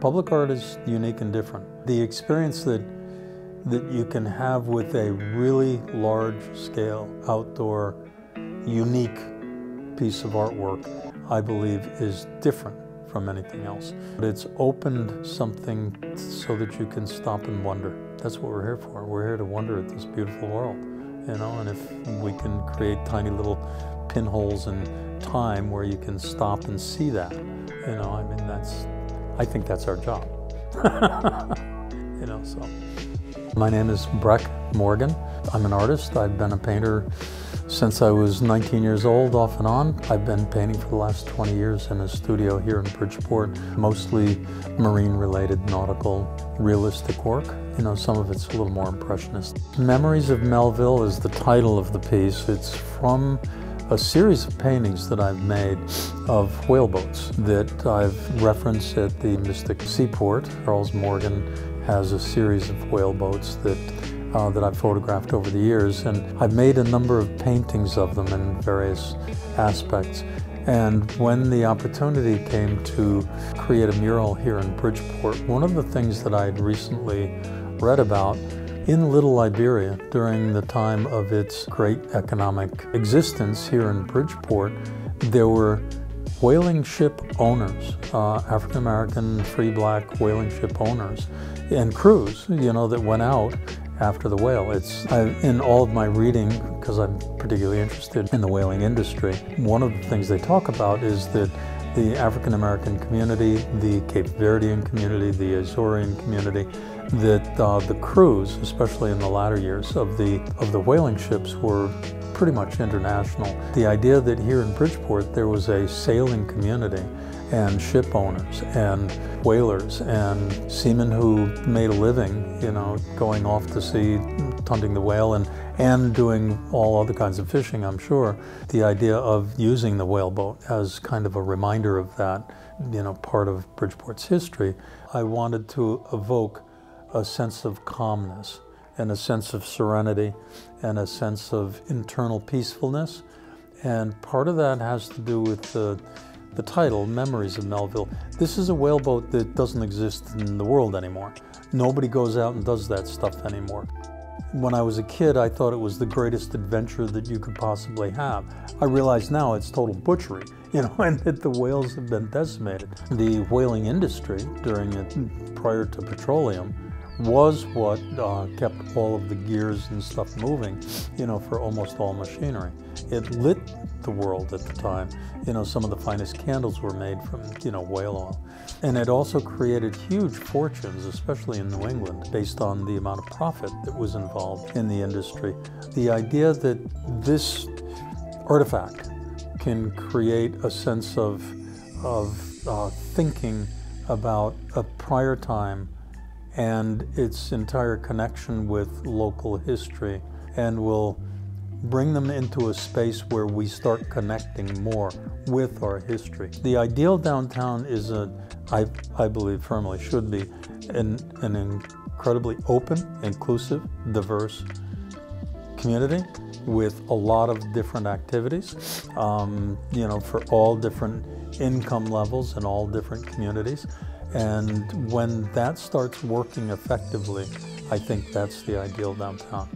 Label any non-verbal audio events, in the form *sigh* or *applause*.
Public art is unique and different. The experience that that you can have with a really large scale, outdoor, unique piece of artwork, I believe is different from anything else. But it's opened something so that you can stop and wonder. That's what we're here for. We're here to wonder at this beautiful world, you know, and if we can create tiny little pinholes in time where you can stop and see that, you know, I mean, that's I think that's our job. *laughs* you know, so. My name is Brec Morgan. I'm an artist. I've been a painter since I was 19 years old, off and on. I've been painting for the last 20 years in a studio here in Bridgeport, mostly marine-related, nautical, realistic work. You know, some of it's a little more impressionist. Memories of Melville is the title of the piece. It's from a series of paintings that I've made of whaleboats that I've referenced at the Mystic Seaport. Charles Morgan has a series of whaleboats that uh, that I've photographed over the years, and I've made a number of paintings of them in various aspects. And when the opportunity came to create a mural here in Bridgeport, one of the things that I had recently read about in Little Liberia, during the time of its great economic existence here in Bridgeport, there were whaling ship owners, uh, African American free black whaling ship owners, and crews, you know, that went out after the whale. It's I, in all of my reading, because I'm particularly interested in the whaling industry, one of the things they talk about is that the African American community, the Cape Verdean community, the Azorean community, that uh, the crews, especially in the latter years of the of the whaling ships, were pretty much international. The idea that here in Bridgeport there was a sailing community and ship owners and whalers and seamen who made a living, you know, going off to sea, hunting the whale and, and doing all other kinds of fishing, I'm sure. The idea of using the whaleboat as kind of a reminder of that, you know, part of Bridgeport's history, I wanted to evoke a sense of calmness and a sense of serenity and a sense of internal peacefulness. And part of that has to do with the, the title, Memories of Melville. This is a whaleboat that doesn't exist in the world anymore. Nobody goes out and does that stuff anymore. When I was a kid, I thought it was the greatest adventure that you could possibly have. I realize now it's total butchery, *laughs* you know, and that the whales have been decimated. The whaling industry during it, prior to petroleum, was what uh, kept all of the gears and stuff moving, you know, for almost all machinery. It lit the world at the time. You know, some of the finest candles were made from, you know, whale oil. And it also created huge fortunes, especially in New England, based on the amount of profit that was involved in the industry. The idea that this artifact can create a sense of, of uh, thinking about a prior time and its entire connection with local history and will bring them into a space where we start connecting more with our history. The ideal downtown is a, I, I believe firmly should be, an, an incredibly open, inclusive, diverse community with a lot of different activities, um, you know, for all different income levels and all different communities. And when that starts working effectively, I think that's the ideal downtown.